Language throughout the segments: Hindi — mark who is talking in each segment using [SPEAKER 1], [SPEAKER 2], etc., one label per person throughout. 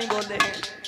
[SPEAKER 1] नहीं बोले हैं।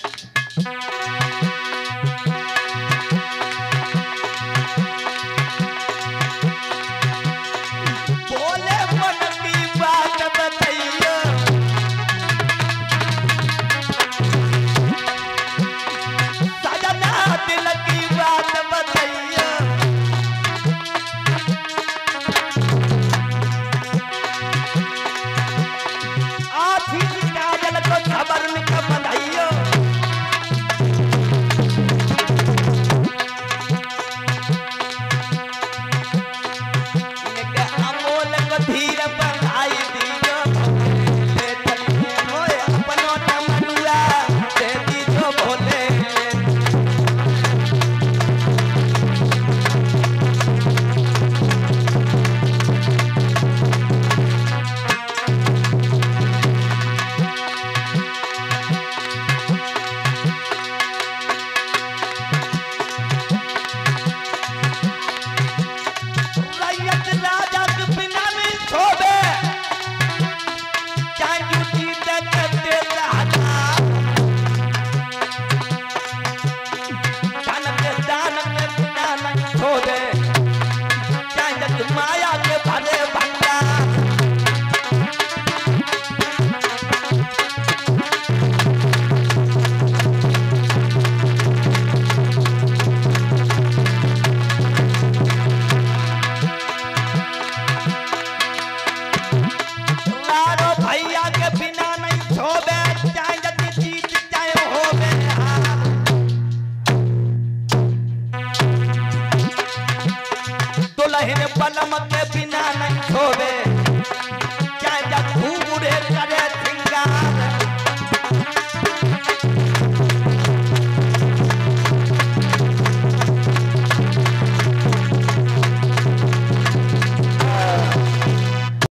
[SPEAKER 1] my